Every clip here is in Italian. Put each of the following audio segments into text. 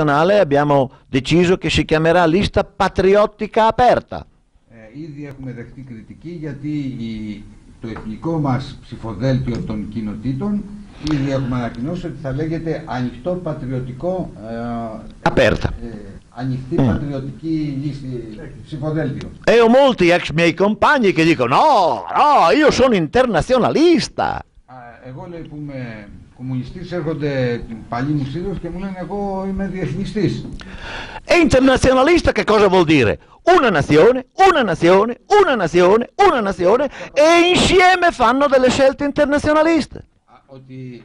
nazionale abbiamo deciso che si chiamerà lista patriottica aperta. Ε, ήδη έχουμε δεχτεί κριτική γιατί η, το εθνικό μας ψηφοδέλτιο των κοινοτήτων ήδη έχουμε ανακοινώσει ότι θα λέγεται ανοιχτό πατριωτικό ε, Aperta. ε, ανοιχτή πατριωτική λύση, ψηφοδέλτιο. E ho molti ex miei compagni che dicono no, no, io sono internazionalista. Α, εγώ λέει που είμαι κομμουνιστής έρχονται παλιοί μου σύλλογοι και μου λένε εγώ είμαι διεθνιστής. E internazionalista che cosa vuol dire? Una nazione, una nazione, una nazione, una nazione e insieme fanno delle scelte internazionaliste. Α, ότι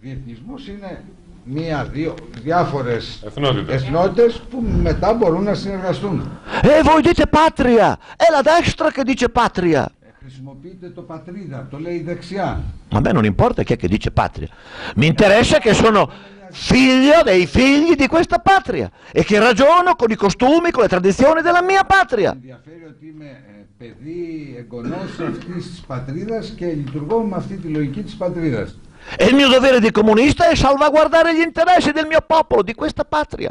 διεθνισμός είναι μία, δύο, διάφορες Εθνότητες. εθνότητες που μετά μπορούν να συνεργαστούν. E voi dite patria, è la destra che dice patria. Ε, Χρησιμοποιείται το πατρίδα, το λέει η δεξιά. A me non importa chi è che dice patria, mi interessa che sono figlio dei figli di questa patria e che ragiono con i costumi, con le tradizioni della mia patria. Ενδιαφέρει ότι είμαι ε, παιδί εγγονός αυτής της πατρίδας και λειτουργώ με αυτή τη λογική της πατρίδας. E il mio dovere di comunista è salvaguardare gli interessi del mio popolo, di questa patria.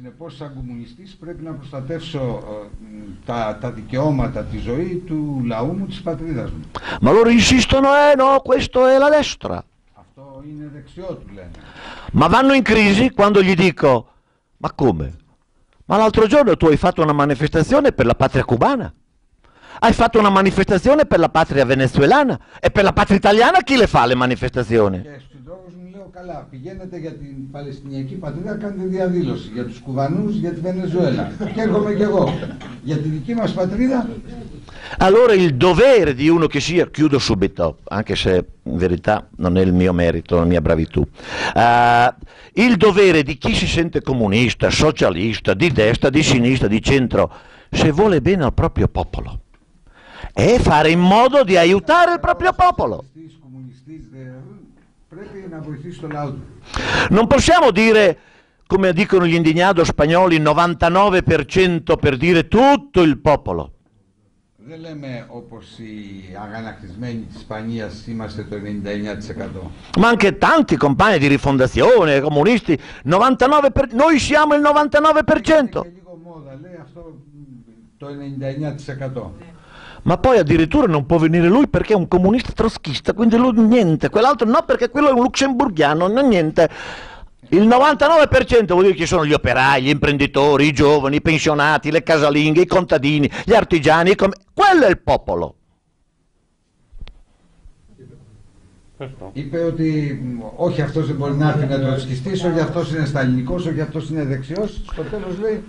Και συνεπώς σαν κομμουνιστής πρέπει να προστατεύσω ε, μ, τα, τα δικαιώματα, τη ζωή του λαού μου, της πατρίδας μου. Ma loro insistono, eh no, questo è la destra. Αυτό είναι δεξιό του λένε. Ma vanno in crisi quando gli dico, ma come? Ma l'altro giorno tu hai fatto una manifestazione per la patria cubana? Hai fatto una manifestazione per la patria venezuelana? E per la patria italiana chi le fa le manifestazioni? Και στους συντρόφους μου λέω καλά, πηγαίνετε για την Παλαιστινιακή πατρίδα, κάντε διαδήλωση για τους Κουβανούς, για τη Βενεζουέλα. και έρχομαι κι εγώ. Για τη δική μας πατρίδα, Allora il dovere di uno che sia, chiudo subito, anche se in verità non è il mio merito, la mia bravitù, Eh, il dovere di chi si sente comunista, socialista, di destra, di sinistra, di centro, se vuole bene al proprio popolo, è fare in modo di aiutare il proprio popolo. Στις κομμουνιστής δε, πρέπει να βοηθήσει το λαό του. Non possiamo dire, come dicono gli indignados spagnoli, 99% per dire tutto il popolo. Δεν λέμε όπως οι αγανακτισμένοι της Ισπανίας είμαστε το 99%. ma anche tanti compagni di rifondazione, comunisti, 99 per- noi siamo il 99%. Και λίγο μόδα, λέει αυτό μ, το 99%. Ma poi addirittura non può venire lui perché è un comunista troschista, quindi lui niente, quell'altro no perché quello è un lussemburghiano, no niente. Il 99% vuol dire che ci sono gli operai, gli imprenditori, i giovani, i pensionati, le casalinghe, i contadini, gli artigiani, i com- quello è il popolo. Είπε ότι μ, όχι αυτός δεν μπορεί να έρθει να τροσκιστής, όχι αυτός είναι σταλινικός, όχι αυτός είναι δεξιός. Στο τέλος λέει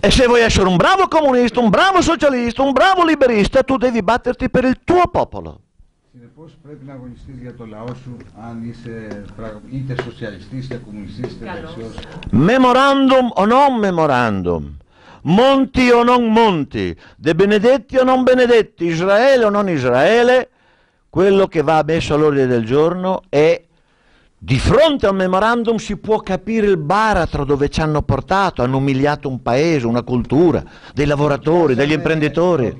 E se vuoi essere un bravo comunista, un bravo socialista, un bravo liberista, tu devi batterti per il tuo popolo. Συνεπώς πρέπει να αγωνιστείς για το λαό σου αν είσαι πραγ- είτε σοσιαλιστής, είτε κομμουνιστής, είτε δεξιός. Memorandum o non memorandum, monti o non monti, De Benedetti o non Benedetti, Israele o non Israele, Quello che va messo all'ordine del giorno è di fronte al memorandum si può capire il baratro dove ci hanno portato, hanno umiliato un paese, una cultura, dei lavoratori, degli imprenditori.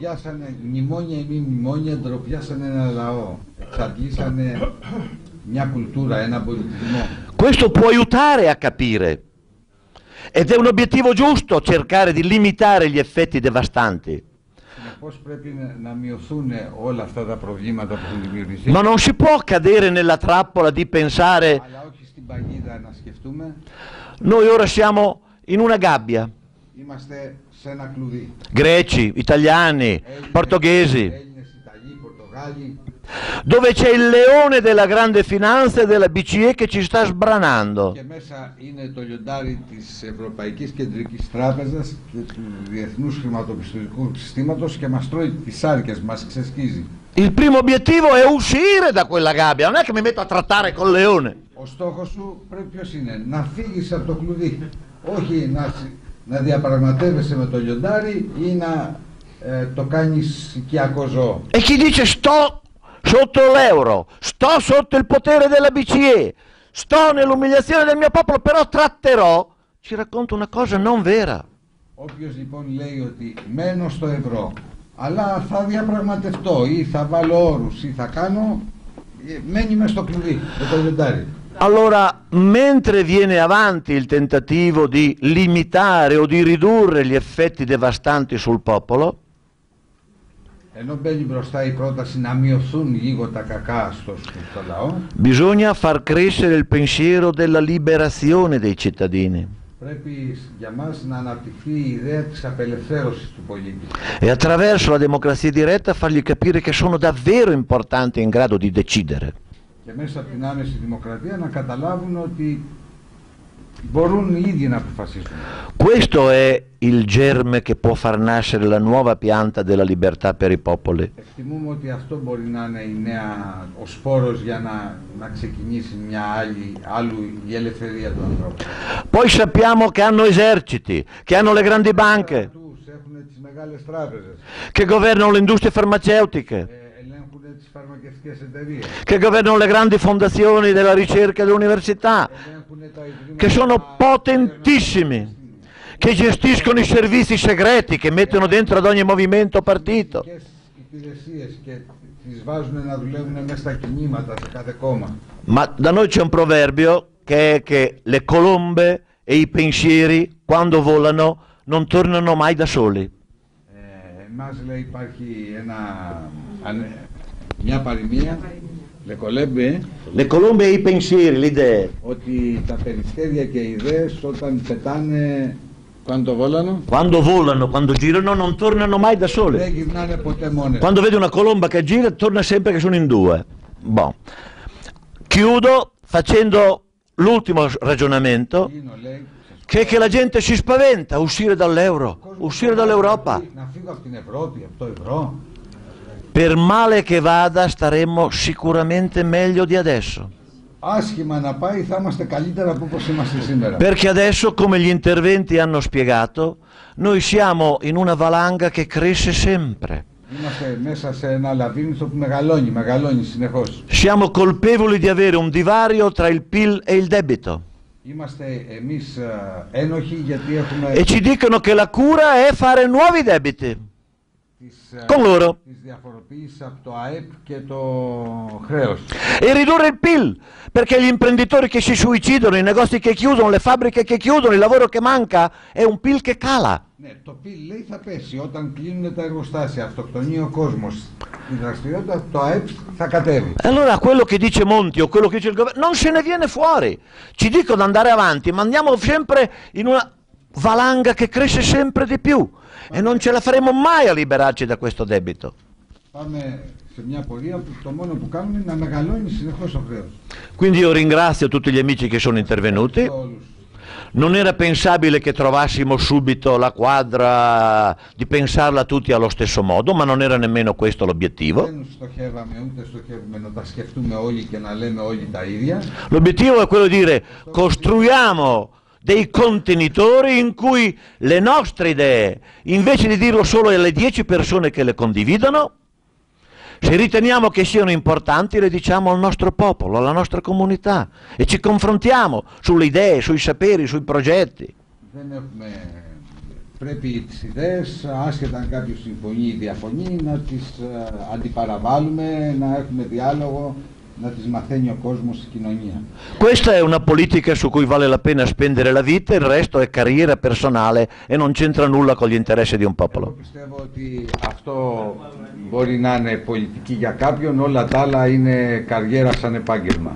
Questo può aiutare a capire ed è un obiettivo giusto cercare di limitare gli effetti devastanti. Συνεπώς πρέπει να- να μειωθούν όλα αυτά τα προβλήματα που έχουν δημιουργηθεί. Ma non si può cadere nella trappola di pensare Αλλά όχι στην παγίδα να σκεφτούμε. noi ora siamo in una gabbia, Είμαστε σε ένα κλουβί. greci, italiani, Έλληνες, portoghesi, Έλληνες, Ιταλοί, Πορτογάλοι. dove c'è il leone della grande finanza e della BCE che ci sta sbranando. Και μέσα είναι το λιοντάρι της Ευρωπαϊκής Κεντρικής Τράπεζας και του Διεθνούς Χρηματοπιστωτικού Συστήματος και μας τρώει τις άρκες, μας ξεσκίζει. Il primo obiettivo è uscire da quella gabbia, non è che mi metto a trattare col leone. Ο στόχος σου πρέπει ποιος είναι, να φύγεις από το κλουβί. Όχι να, συ- να διαπραγματεύεσαι με το λιοντάρι ή να ε, το κάνεις οικιακό ζώο. E chi dice sto sotto l'euro, sto sotto il potere della BCE, sto nell'umiliazione del mio popolo, però tratterò, ci racconta una cosa non vera. Όποιος λοιπόν λέει ότι μένω στο ευρώ, αλλά θα διαπραγματευτώ ή θα βάλω όρους ή θα κάνω, ε, μένει μες στο κλουβί με το λιοντάρι. Allora, mentre viene avanti il tentativo di limitare o di ridurre gli effetti devastanti sul popolo, Ενώ μπαίνει μπροστά η πρόταση να μειωθούν λίγο τα κακά στο, στο λαό, bisogna far crescere il pensiero della liberazione dei cittadini πρέπει για μας να αναπτυχθεί η ιδέα της απελευθέρωσης του πολίτη. e attraverso la democrazia diretta fargli capire che sono davvero importanti e in grado di decidere. Και μέσα από την άμεση δημοκρατία να καταλάβουν ότι questo è il germe che può far nascere la nuova pianta della libertà per i popoli. Poi sappiamo che hanno eserciti, che hanno le grandi banche, che governano le industrie farmaceutiche che governano le grandi fondazioni della ricerca e dell'università che sono potentissimi, che gestiscono i servizi segreti, che mettono dentro ad ogni movimento partito. ερευνητικές υπηρεσίες και τις βάζουν να δουλεύουν μέσα στα κινήματα σε κάθε κόμμα. Ma da noi c'è un proverbio che è che le colombe e i pensieri, quando volano, non tornano mai da soli. Ε, εμάς λέει υπάρχει ένα, ανε- μια παροιμία, λεκολέμπε, Le colombe e i pensieri, le idee, ότι τα περιστέρια και οι ιδέες όταν πετάνε, quando volano, quando volano, quando girano, non tornano mai da δεν soli. γυρνάνε ποτέ μόνες. Quando vedi una colomba che gira, torna sempre che sono in due. Boh. Chiudo facendo l'ultimo ragionamento, Κλείνω, λέει, che è che la gente si spaventa a uscire dall'euro, uscire dall'Europa. per male che vada staremmo sicuramente meglio di adesso. Perché adesso, come gli interventi hanno spiegato, noi siamo in una valanga che cresce sempre. Siamo colpevoli di avere un divario tra il PIL e il debito. E ci dicono che la cura è fare nuovi debiti τις, ε, Con loro. τις διαφοροποιήσεις από το ΑΕΠ και το χρέος. E ridurre il PIL, perché gli imprenditori che si suicidano, i negozi che chiudono, le fabbriche che chiudono, il lavoro che manca, è un PIL che cala. Ναι, το PIL λέει θα πέσει όταν κλείνουν τα εργοστάσια, αυτοκτονεί ο κόσμος. Η δραστηριότητα, το ΑΕΠ θα κατέβει. E allora quello che dice Monti o quello che dice il governo non se ne viene fuori. Ci dicono di andare avanti, ma andiamo sempre in una valanga che cresce sempre di più e non ce la faremo mai a liberarci da questo debito. Quindi io ringrazio tutti gli amici che sono intervenuti. Non era pensabile che trovassimo subito la quadra di pensarla tutti allo stesso modo, ma non era nemmeno questo l'obiettivo. L'obiettivo è quello di dire costruiamo dei contenitori in cui le nostre idee, invece di dirlo solo alle 10 persone che le condividono, se riteniamo che siano importanti le diciamo al nostro popolo, alla nostra comunità e ci confrontiamo sulle idee, sui saperi, sui progetti. Δεν έχουμε... Πρέπει τις ιδέες, άσχετα αν κάποιος συμφωνεί ή διαφωνεί, να τις ε, αντιπαραβάλουμε, να έχουμε διάλογο, να τις μαθαίνει ο κόσμος στη κοινωνία. Questa è una politica su cui vale la pena spendere la vita, il resto è carriera personale e non c'entra nulla con gli interessi di un Εγώ popolo. πιστεύω ότι αυτό μπορεί να είναι πολιτική για κάποιον, όλα τα άλλα είναι καριέρα σαν επάγγελμα.